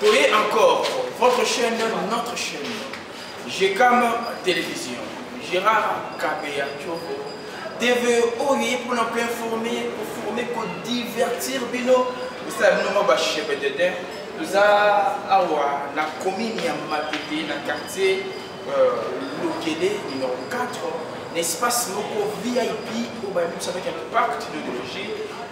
Voyez encore votre chaîne, notre chaîne. GKM Télévision, Gérard Kabea TV devez pour nous informer, pour former, pour divertir Vous savez, nous sommes chez terre. Nous avons ah la commune de Mapété, dans le quartier Lokele, numéro 4, l'espace espace VIP, où bah, nous avons un pacte de logique.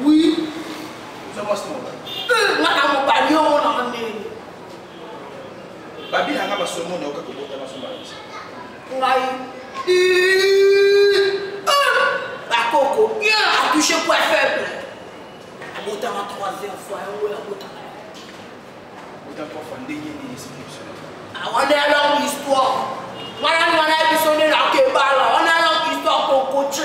Oui. Je vois ce Madame Opagnon, on en est. Babi, on a pas ce monde, on a pas ce monde. Oui. La coco, bien, a touché point faible. On a ma troisième fois, on a bouté ma. On a pas fondé une institution. On a leur histoire. Voilà, on a besoin de la kebala. On a leur histoire qu'on continue.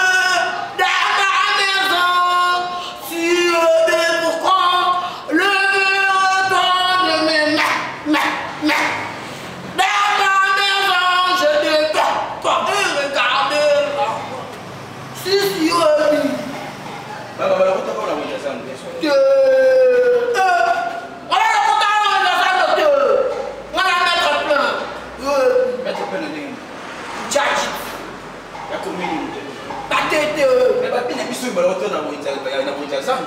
sam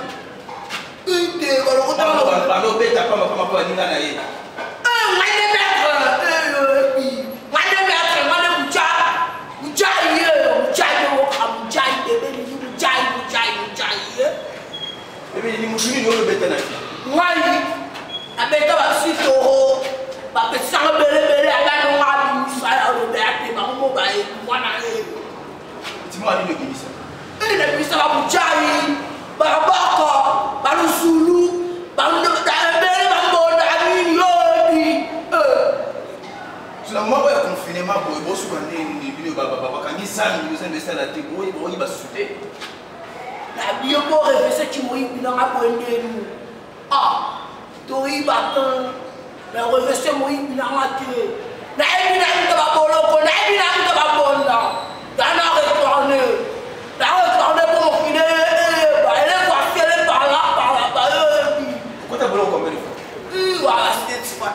ite ọ̀rọ̀ kó tọ́ ọ. àlọ́ bẹ́ẹ̀ ta kọ́mọ kọ́mọ kọ́mọ nígbà náà yé. wáyé bẹ́ẹ̀ kọ́ ẹ bí wáyé bẹ́ẹ̀ kọ́ wáyé wùjá wùjá yé wùjá yé wọ àwùjá yé bẹ́ẹ̀ ni wùjá yé wùjá yé wùjá yé. ebi ni musulmi ni olu bẹ tẹ náà. wáyé abẹ́tẹ́ wa sí tó o bàbá sàn bẹ́rẹ́bẹ́rẹ́ adájọ́ wa bí musa yà ló bẹ́ẹ̀ àti màmú bàyè wọn náà yé. tí mo wà nínú ìgbìmísà. ẹ baboko balusulu bandodaebele bambondamin yobi finalement oyo confinement boye bosuka nde bino bakangi sami osembe esala te boye boyi basute na biyo borefeseki moyibinanga boye ndenu a toyi baton na refese moyibinanga te nayebi na mita baboloko nayebi na mita babonda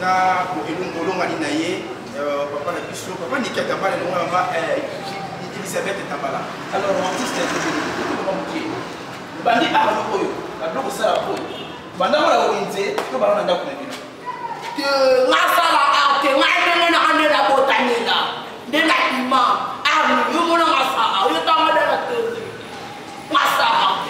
na elongo olongani na ye euh, papa na biso papa niki atambala elongo na mama eh, elisabeth etambala alors artiste aa moke bandi arano oyo babilo kosala oyo banda mola wenze to bana na ndako na bino nga sala arte nga ndenge naka nde nabotanela nde nakima arno yo mona nga sala oyo tanga nde na tele nga sala arte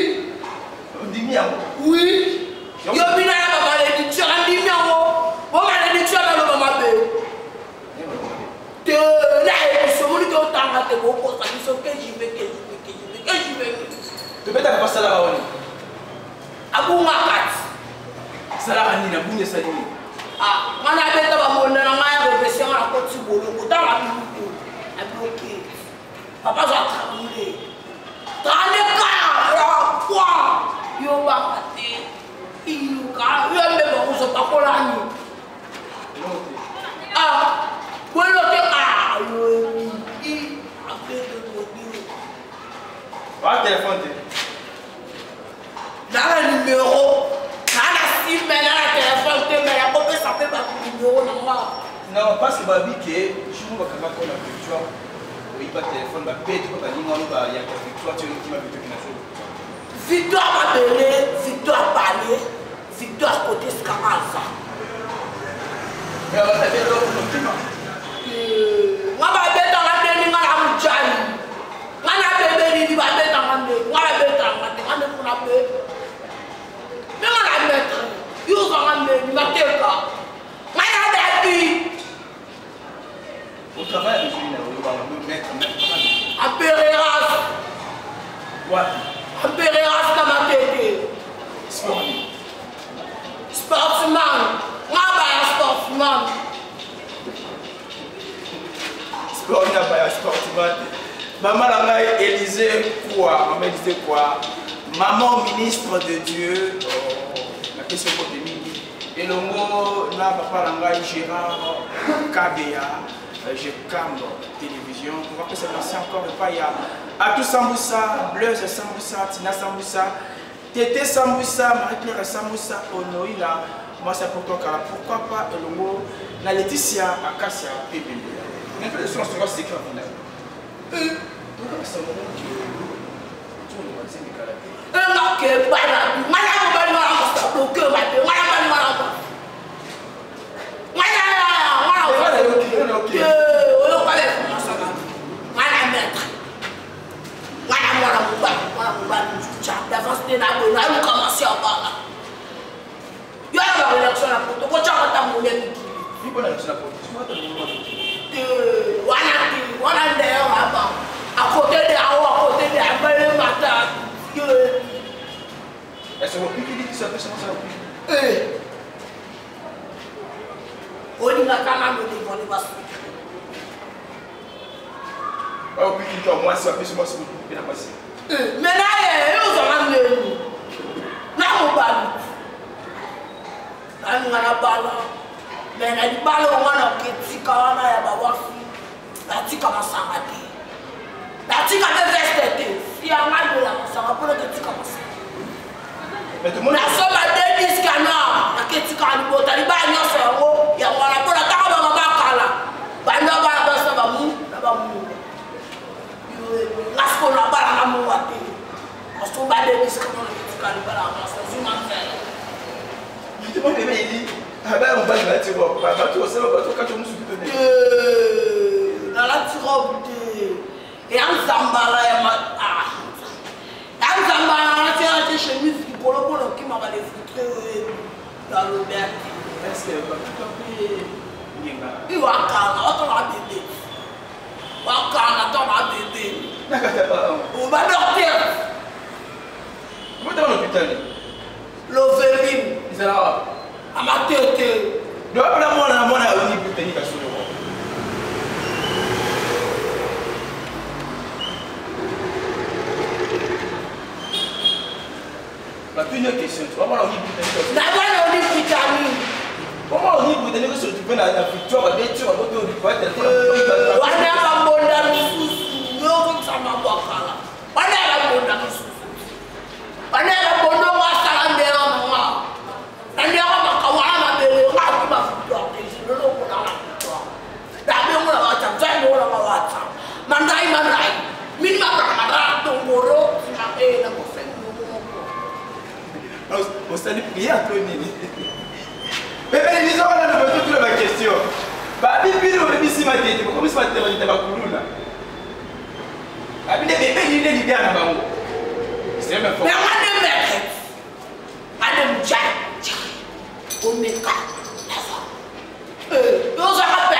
ndimi yango oui yobina ya bamalédiction andimi yango bo malédiction baloba mabe te nayebisa omoni ke otanga te bokosa biso ke jive ke jive ke jive ke jive tobetaka basala baoni abungaka ti salaka nini abungi esali nini ngana abeta bamonda na ngai abopesi nga nakoti boloko ntanga bilutu abiloke papa zo atramule trandeka yobaka te iyuka yambeba kuzopakola nini ah, kwelo te aloi abedeodi wa telefone te na na numero na na sime na na telefone te me yango mpesa mpe bato numero nanga non parce que babi ke jour bakangaka na victoire oyiba telefone bapete mpo balinga wana bayaka victoire tyo okima victoire kinaso victoire mabele victoire bale victoire kote sikanga aza nga babetanga ndeni nga na mojai nga na bebelini babetanga ndeni nga na betanga te nga ndekuna be me nga na metre yozanga ndeni bateka nga ya dati apérérase sport a bayasportimat mama na ngai kwa mama élise quoi maman ministre de dieu oh, la question Demi okote le mot. Euh, là papa na ngai gérard kabea je cambe télévision peut-être merci encore epai a atu sambusa bleuse sambusa tina sambusa tete sambusa marie claire sambusa onoina pour toi, car pourquoi pas le mot la leticia akasia pe nínú ìṣòro ṣòro sí kan fún mi ee mo bá sọ ọmọ kí o lò tó ní wọn sí mi kára pé. ẹ má kẹ gbára mọ́lá mo bá ní wọn àwọn sọ pé òkè wà pé mọ́lá bá ní wọn àwọn. mọ́lá wọn àwọn ọ̀rọ̀ kí olókọ́ bẹ̀ fún wọn sọ̀rọ̀ mọ́lá mẹ́ta mọ́lá mọ́lá mo gbà mọ́lá mo gbà ní jùjà dàfọ́ sí ní àgbo náà lùkọ́ mọ́ sí ọ̀gbọ́n náà. yóò lọ rẹ̀ lọ́sọ̀rọ̀ àpótò kó sọ̀rọ̀ kíkiri ti sọ pé sọmọ sọ̀rọ̀ kíkiri. onígbàkálá ló lè wọlé wá sí. ọ bí kí n tọ wọn sọ pé sọmọ sọ̀rọ̀ kíkiri náà wá sí. mẹ náà yẹ ẹ yóò sọ máa ń lè lù náà mo bá lù náà ń ŋana bá lọ mẹ náà ní bá lọ ŋana kẹtì káwá náà yà na so my babies can now na keti ka ni bota ni o se wo ya wala ko na ta ba ba ba kala ba no ba ba so ba mu na ba mu na so na ba na mu wa te o so my babies can now keti ka ni ba na ma so zuma fe ti mo ni me ni aba mo ba ni ti wo ba ba se ba na la ti de e an zambala ya ma ah an zambala na ti ra ti chemise kolokolo kí màmá lè fi tó e dàlú bẹ́ẹ̀. ẹsẹ̀ gbàgbọ́ pé nígbà. ìwà kan ọ̀tọ̀ máa bèbè wà kan àtọ̀ máa bèbè. ezali prière to nini pepele biso wana na batutula bakestio babibili olebisi matete bakomisi matemanita bakuluna babine bebeline lidia na bango ane mjaa omeka nazwa ozaka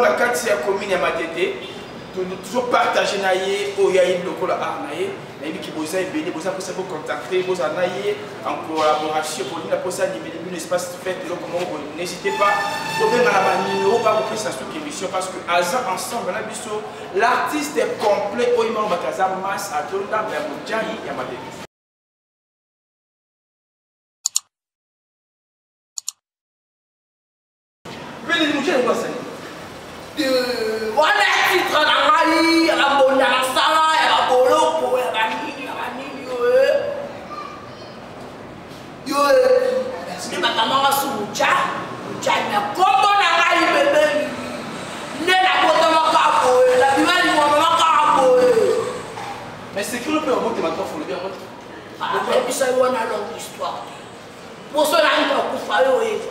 bongo na kati ya commune ya matete tozopartage na ye oyo oh, ayebi lokola art na ye nayebiki boza ebele boza mposa bocontacte bozala na ye en collaboration polina mposa animele bino espace fete eloko moko boye n'hésite pas kobenga na banimero oh, bakopesa soki émission parce que aza ensemble na biso l'artiste complet oyo malobaka aza masse atondamba ya mojai ya matete mpe nini mojai ekwasani wala titre na ngai ya babonda na sala ya baboloko ya banini ya banini yo yo soki bakamanga su muca muca me kombo na ngai bebeli nde nakotamaka boye nabima limamamaka boye mais sekiri mpe obotema to folobi yango ayebisa yo wana longue histoire poso nangi bakufa yo oyeba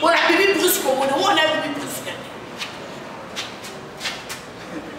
mpo nabimi brusque omoni ngo nabimi brusque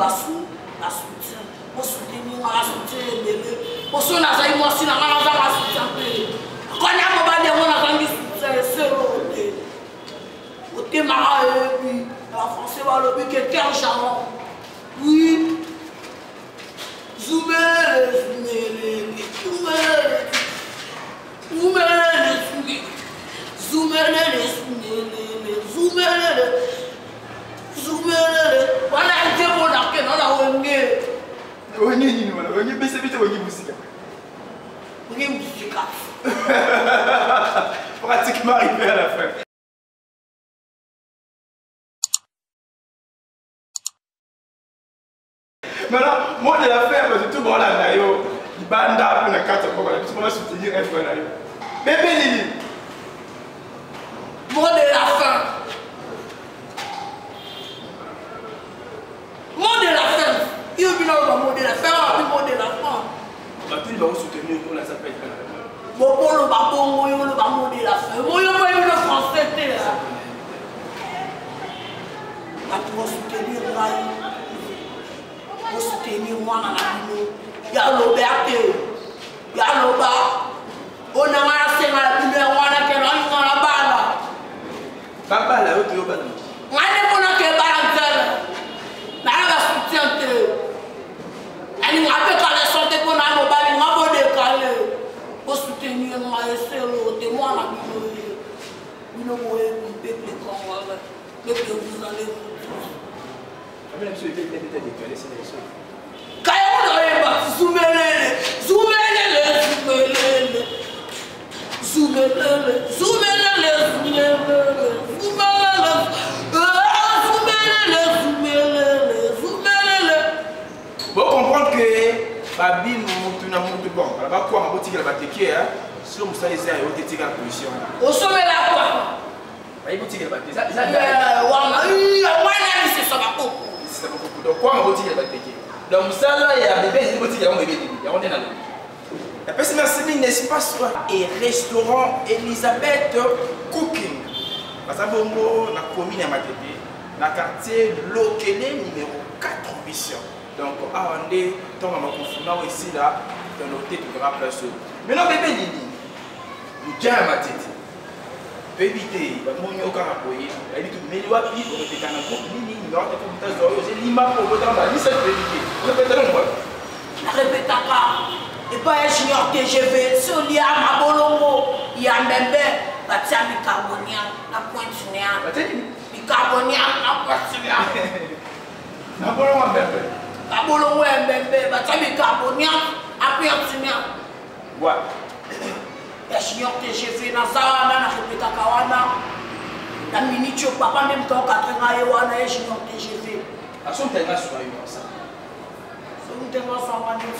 basu basute mosuteni nga basute ebele moso nazali mwasi na nga naza basuta mpe koni ya mobali yango nazangi suta eselo ote otemaka oyebi bafrançais balobi ke terre jaron oui zumele zumeleke zumele zumelele zumelele zumelele zumelele sukumerere wala nte bona ke nona wonge onye nyini wala onye bese bite onye musika onye pratiquement arrivé à la fin Maintenant, moi de la ferme, de tout bon là, yo, il bande après la carte, parce qu'on va soutenir un frère là, yo. Bébé Lili! Moi de la ferme! mot de la fin yo bino oyoba mot de la fin oyo abi mot de la fin batuni bakosoutenir mpona eza pete bokoloba bongo yo loba mot de la fin moyoba yona français te bato bosoutenir ngai bosoutenir mwana na bino yaloba ya te yaloba onanga ya kayenoyeba zumelele zumelele zumelele zumelele zumelele zumelele zumelele zumelele zumelele zumelele bo comprendre que babino mutu na mutu bon bala bakwama botikela bateke so mosala eza yo otetikala position osomela kwama bayibotikela bato wana misesa bakoko donc kwanga botikela bato eh, eh, eke donc mosala ya bebe ezali botikela yango ebeleli yango nde na lobi apesi merci mingi n'est-ce pas soir et restaurant elisabeth cooking baza bongo na commune ya matete na quartier lokele numéro 4 vision donc awa nde ntongo ya makufuna oyo esila tonote tokaka place oyo maintenant bebe nini ludia ya matete baby te bamonyo kaka boye ayebi tumeli wapi okotekana po la ngaote po kuta zori oze limba po okotamba lisat baby te repetele ngwa narepetaka epa ya junior tgv solia mabolongo ya mbembe batia bicarbonia na pointinea bicarbonia na pointinea nabolongo mbembe babolongo ya mbembe batia bicarbonia na pointinea wa yashinyor tgv naza wana narepetaka wana na minute oyo papa nde moto akokatrenga ye wana ye junior tgv sontenga sanga nde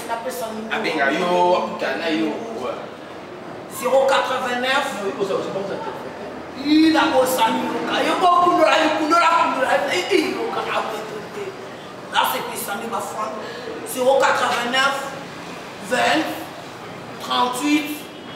napesa abenga yo akutana yo 089 nakosaniyoka yo kokundola likundola kundola iyoka naweto te nasepesani bafran 089 20 38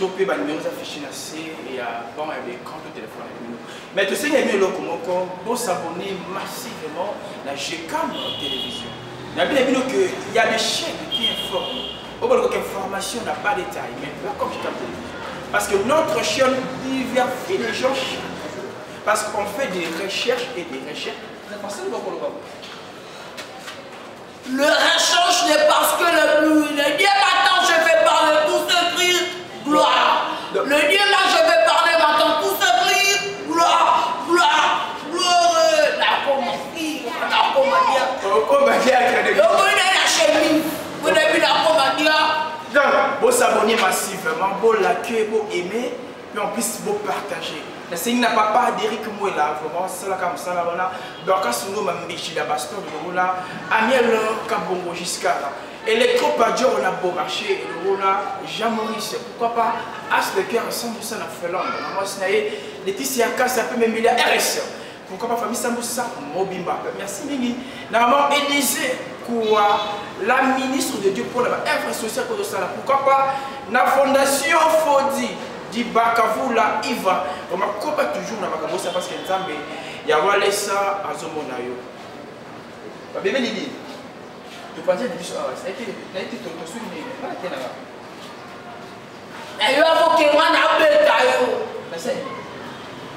tope banimero eza fiche na et à bon ya baécran de téléphone avec bino mais tosengami eloko pour s'abonner massivement la gcam télévision na que il y a des chaînes qui informe où information na pas détail mais pas comme gcam télévision parce que notre chaîne divertit les gens parce qu'on fait des recherches et des recherches le recherche n'est pas parce que le, bien sacrifier à quelqu'un de Donc, vous s'abonner massivement, vous l'accueillir, vous aimer, puis on puisse vous partager. Le Seigneur n'a pas pas d'Éric Mouela, vraiment, ça là comme ça là, voilà. Donc, quand nous sommes ici, la baston de Roula, Amiel Kabongo jusqu'à là. Electropadio, on a beau marché, Roula, Jean-Maurice, pourquoi pas, As de cœur, 100% la Finlande, moi, c'est Laetitia Kass, ça peut même il RS. pourquoi pas famille sambusa mobimba merci mingi normalement éligé kuwa la ministre de dieu pour la œuvre sociale kozosala pourquoi pas na fondation fodi dibakavula iva omakoba toujours na makambo osa parce que nzambe yango alesa azomona yo babemeli nini topanzeli biso awa nayebi tosui nini balatenaka nayo akokengwa nabeta yo nasai